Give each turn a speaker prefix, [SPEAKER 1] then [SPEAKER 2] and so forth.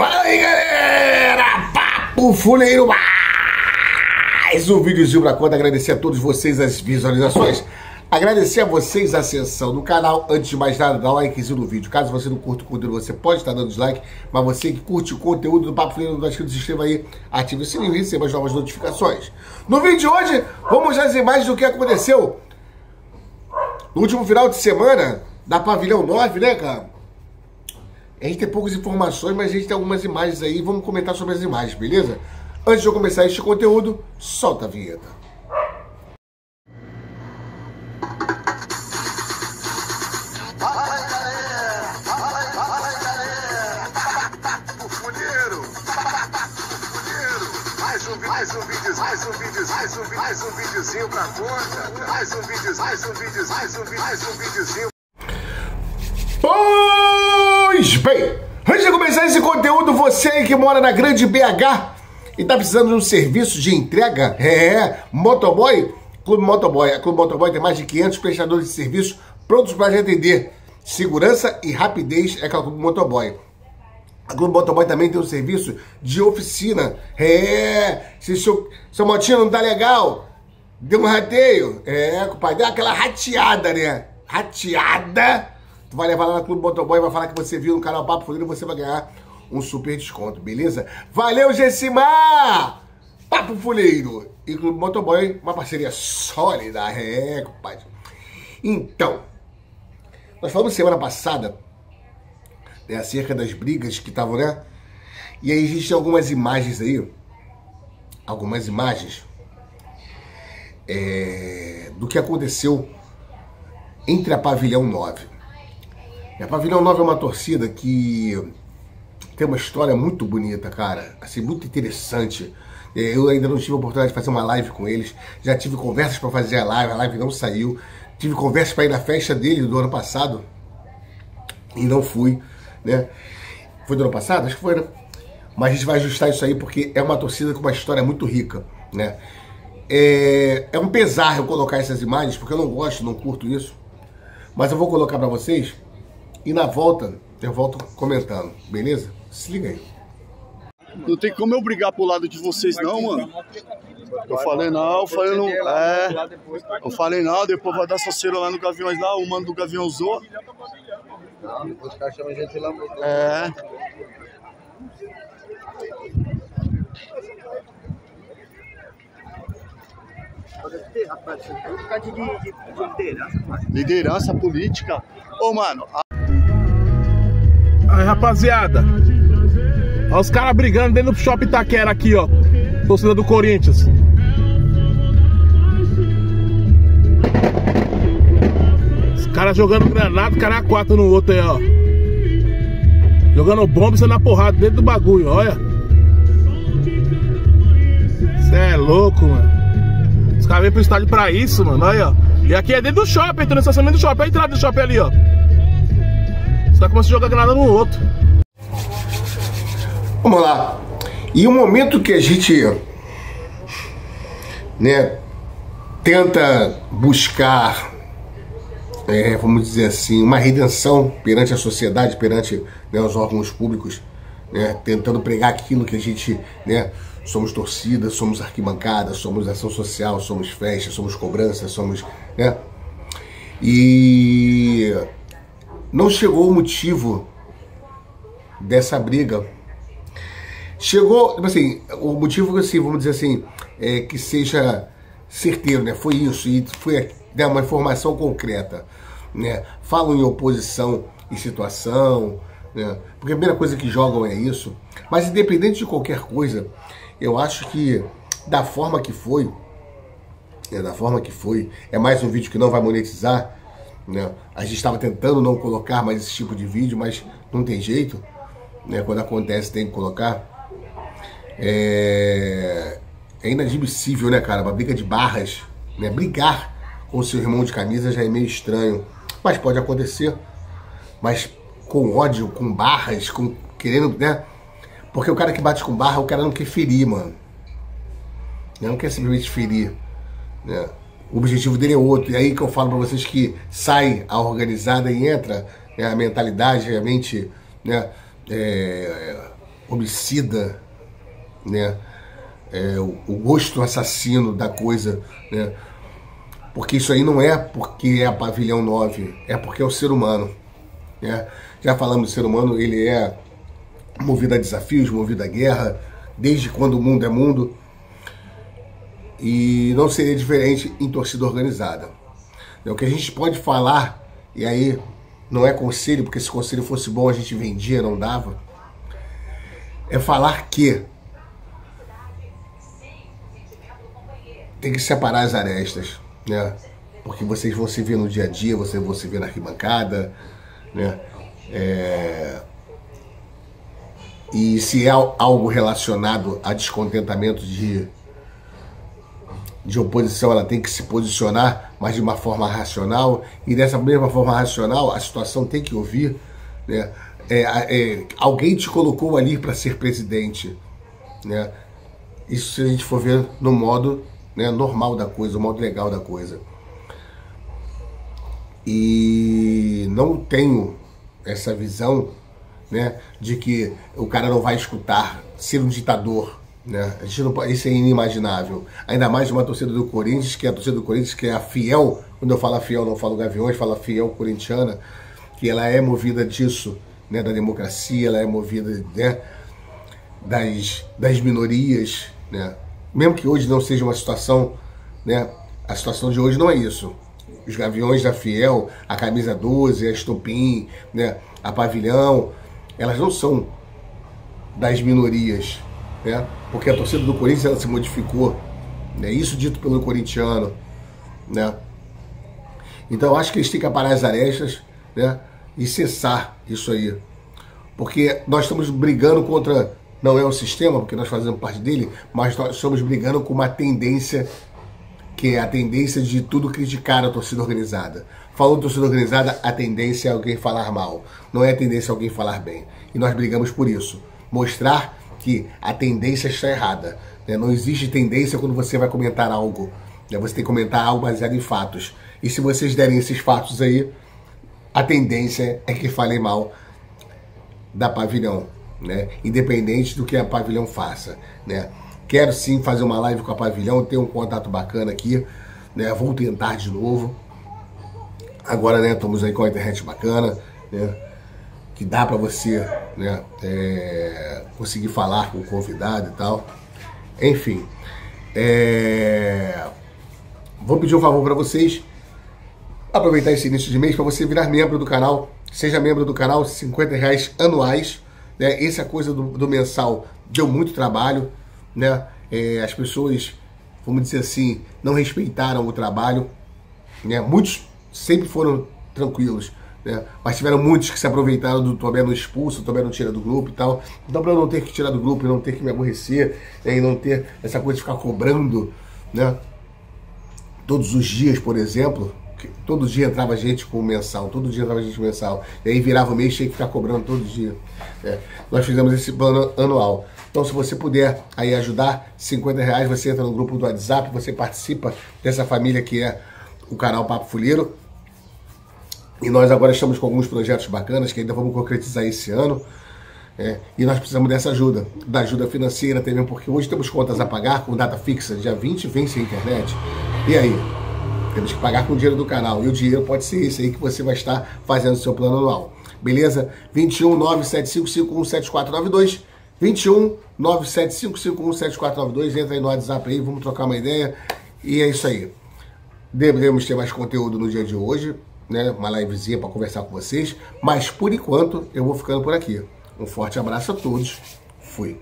[SPEAKER 1] Fala aí galera, Papo Fuleiro mais um videozinho pra conta, agradecer a todos vocês as visualizações, agradecer a vocês a ascensão do canal, antes de mais nada, dá um likezinho no vídeo, caso você não curta o conteúdo, você pode estar dando dislike, mas você que curte o conteúdo do Papo Fuleiro, não está inscrito, se inscreva aí, ative o sininho e receba as novas notificações. No vídeo de hoje, vamos às imagens do que aconteceu no último final de semana, da Pavilhão 9, né cara? A gente tem poucas informações, mas a gente tem algumas imagens aí. Vamos comentar sobre as imagens, beleza? Antes de eu começar este conteúdo, solta a vinheta.
[SPEAKER 2] Mais um, vídeo, mais um vídeo, mais um, videozinho pra conta. Mais um vídeo, mais um vídeo, mais um, mais um videozinho.
[SPEAKER 1] Bem, antes de começar esse conteúdo, você que mora na grande BH e tá precisando de um serviço de entrega, é, motoboy, Clube Motoboy. A Clube Motoboy tem mais de 500 prestadores de serviço prontos para te atender. Segurança e rapidez é com a Clube Motoboy. A Clube Motoboy também tem um serviço de oficina. É, se seu, seu motinho não tá legal, deu um rateio. É, compadre, deu aquela rateada, né? Rateada. Vai levar lá na Clube Motoboy, vai falar que você viu no canal Papo Fuleiro e você vai ganhar um super desconto, beleza? Valeu, Gessimar! Papo Fuleiro e Clube Motoboy, uma parceria sólida, é, compadre. Então, nós falamos semana passada né, acerca das brigas que estavam, né? E aí existem algumas imagens aí, algumas imagens é, do que aconteceu entre a Pavilhão 9. A Pavilhão 9 é uma torcida que tem uma história muito bonita, cara, assim, muito interessante. É, Eu ainda não tive a oportunidade de fazer uma live com eles, já tive conversas para fazer a live, a live não saiu. Tive conversas para ir na festa dele do ano passado e não fui, né? Foi do ano passado? Acho que foi, né? Mas a gente vai ajustar isso aí porque é uma torcida com uma história muito rica, né? É, é um pesar eu colocar essas imagens porque eu não gosto, não curto isso. Mas eu vou colocar para vocês e na volta eu volto comentando, beleza? Se liga aí.
[SPEAKER 3] Não tem como eu brigar pro lado de vocês, não, mano. Eu falei não, eu falei não. É. Eu falei não, depois vai dar soceira lá no Gaviões lá, o mano do Gavião usou.
[SPEAKER 4] Não, depois os caras chamam a gente lá.
[SPEAKER 3] É. Liderança política. Ô, mano,
[SPEAKER 5] Aí, rapaziada. Olha os caras brigando dentro do shopping Itaquera aqui, ó. Torcida do Corinthians. Os caras jogando granada, cara a quatro no outro aí, ó. Jogando bomba e sendo na porrada dentro do bagulho, olha. Cê é louco, mano. Os caras vêm pro estádio pra isso, mano. Olha, ó. E aqui é dentro do shopping, entrando no estacionamento do shopping. Olha a entrada do shopping ali, ó. Os caras começam a jogar granada no outro.
[SPEAKER 1] Vamos lá. E o momento que a gente né, tenta buscar, é, vamos dizer assim, uma redenção perante a sociedade, perante né, os órgãos públicos, né, tentando pregar aquilo que a gente, né, somos torcida, somos arquibancada, somos ação social, somos festa, somos cobrança, somos, né, e não chegou o motivo dessa briga Chegou, tipo assim, o motivo, assim, vamos dizer assim, é que seja certeiro, né? Foi isso, e foi né, uma informação concreta, né? Falam em oposição e situação, né? Porque a primeira coisa que jogam é isso. Mas independente de qualquer coisa, eu acho que da forma que foi, né, da forma que foi, é mais um vídeo que não vai monetizar, né? A gente estava tentando não colocar mais esse tipo de vídeo, mas não tem jeito, né? Quando acontece tem que colocar. É, é inadmissível, né, cara? Uma briga de barras, né? Brigar com seu irmão de camisa já é meio estranho. Mas pode acontecer. Mas com ódio, com barras, com querendo, né? Porque o cara que bate com barra, o cara não quer ferir, mano. Não quer simplesmente ferir. Né? O objetivo dele é outro. E aí que eu falo pra vocês que sai a organizada e entra né, a mentalidade, a mente, né? É, homicida, né? É, o, o gosto assassino da coisa, né? Porque isso aí não é porque é pavilhão 9, é porque é o ser humano. Né? Já falamos do ser humano, ele é movido a desafios, movido a guerra, desde quando o mundo é mundo. E não seria diferente em torcida organizada. O que a gente pode falar, e aí não é conselho, porque se conselho fosse bom a gente vendia, não dava, é falar que tem que separar as arestas, né? Porque vocês vão se ver no dia a dia, vocês vão se ver na arquibancada, né? É... E se é algo relacionado a descontentamento de, de oposição, ela tem que se posicionar, mas de uma forma racional. E dessa mesma forma racional, a situação tem que ouvir. Né? É, é, alguém te colocou ali para ser presidente. Né? Isso se a gente for ver no modo né, normal da coisa, o modo legal da coisa. E não tenho essa visão né, de que o cara não vai escutar ser um ditador. Né? A gente não, isso é inimaginável. Ainda mais uma torcida do Corinthians, que é a torcida do Corinthians, que é a fiel, quando eu falo fiel, não falo Gaviões, falo fiel corintiana, que ela é movida disso, né, da democracia, ela é movida né, das, das minorias. Né? Mesmo que hoje não seja uma situação, né, a situação de hoje não é isso os Gaviões da Fiel, a Camisa 12, a Estopim, né, a Pavilhão, elas não são das minorias, né? Porque a torcida do Corinthians ela se modificou, né? Isso dito pelo corintiano, né? Então acho que eles têm que aparar as arestas, né? E cessar isso aí. Porque nós estamos brigando contra não é o sistema, porque nós fazemos parte dele, mas nós estamos brigando com uma tendência que é a tendência de tudo criticar a torcida organizada. Falou torcida organizada, a tendência é alguém falar mal, não é a tendência é alguém falar bem. E nós brigamos por isso. Mostrar que a tendência está errada. Né? Não existe tendência quando você vai comentar algo. Né? Você tem que comentar algo baseado em fatos. E se vocês derem esses fatos aí, a tendência é que falem mal da pavilhão, né? Independente do que a pavilhão faça, né? Quero sim fazer uma live com a Pavilhão, ter um contato bacana aqui, né? Vou tentar de novo. Agora, né, estamos aí com a internet bacana, né? Que dá para você, né, é, conseguir falar com o convidado e tal. Enfim, é, vou pedir um favor para vocês. Aproveitar esse início de mês para você virar membro do canal. Seja membro do canal, 50 reais anuais. Né? Essa coisa do, do mensal deu muito trabalho né? É, as pessoas, vamos dizer assim, não respeitaram o trabalho, né? Muitos sempre foram tranquilos, né? Mas tiveram muitos que se aproveitaram do Tomé não expulso, o Tomé não tira do grupo e tal. Então, para eu não ter que tirar do grupo, e não ter que me aborrecer, né? e não ter essa coisa de ficar cobrando, né? Todos os dias, por exemplo, todo dia entrava gente com mensal, todo dia entrava gente com mensal. E aí virava o mês, tinha que ficar cobrando todo dia. É, nós fizemos esse plano anual. Então, se você puder aí ajudar, 50 reais, você entra no grupo do WhatsApp, você participa dessa família que é o canal Papo Fuleiro. E nós agora estamos com alguns projetos bacanas que ainda vamos concretizar esse ano. É, e nós precisamos dessa ajuda, da ajuda financeira também, porque hoje temos contas a pagar com data fixa, dia 20 vence a internet. E aí? Temos que pagar com o dinheiro do canal. E o dinheiro pode ser esse aí que você vai estar fazendo o seu plano anual. Beleza? 21 975517492 21 975517492. Entra aí no WhatsApp aí, vamos trocar uma ideia. E é isso aí. Devemos ter mais conteúdo no dia de hoje, né? Uma livezinha para conversar com vocês. Mas por enquanto eu vou ficando por aqui. Um forte abraço a todos. Fui.